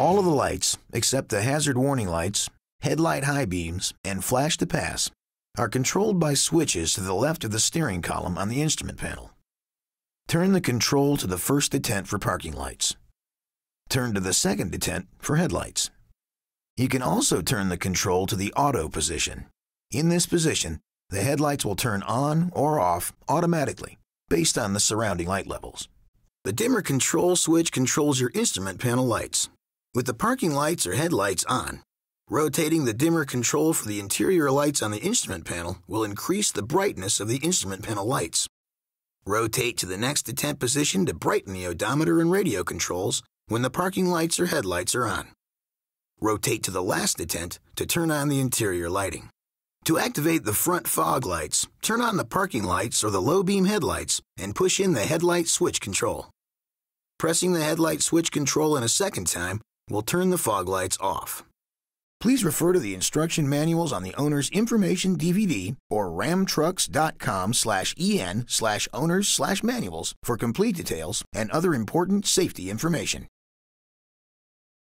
All of the lights, except the hazard warning lights, headlight high beams, and flash to pass, are controlled by switches to the left of the steering column on the instrument panel. Turn the control to the first detent for parking lights. Turn to the second detent for headlights. You can also turn the control to the auto position. In this position, the headlights will turn on or off automatically based on the surrounding light levels. The dimmer control switch controls your instrument panel lights. With the parking lights or headlights on, rotating the dimmer control for the interior lights on the instrument panel will increase the brightness of the instrument panel lights. Rotate to the next detent position to brighten the odometer and radio controls when the parking lights or headlights are on. Rotate to the last detent to turn on the interior lighting. To activate the front fog lights, turn on the parking lights or the low beam headlights and push in the headlight switch control. Pressing the headlight switch control in a second time will turn the fog lights off. Please refer to the instruction manuals on the owner's information DVD or ramtrucks.com slash en slash owners slash manuals for complete details and other important safety information.